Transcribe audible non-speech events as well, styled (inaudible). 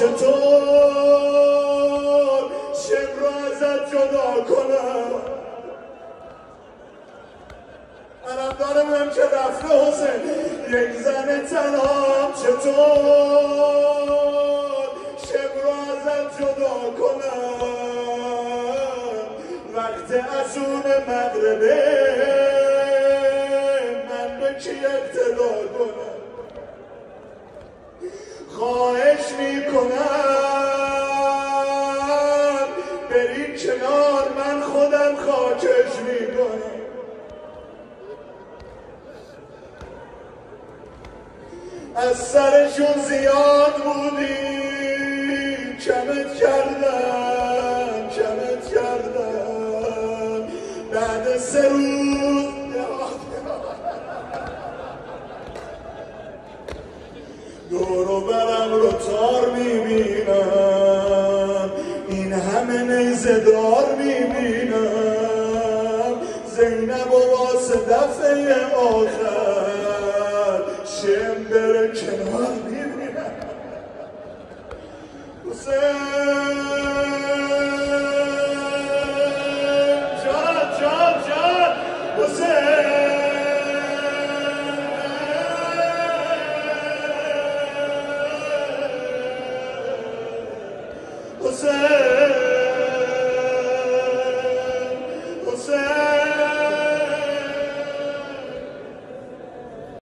چطور شم رو ازت جدا کنم. منم دارم که رفته حسین یک زن تنها چطور شب رو ازت جدا کنم. وقت از اون مغربه من به کی اقتدا کنم؟ خواهش می‌کنم از سرشون زیاد بودی. کمت کردم کمت کردم. بعد سه روز (laughs) دورو برم رو تار می‌بینم. این همه نیزه دار می‌بینم. زینب و واسه دفعه آخر. شم بره کنار می‌بینم حسین جان جان جان حسین حسین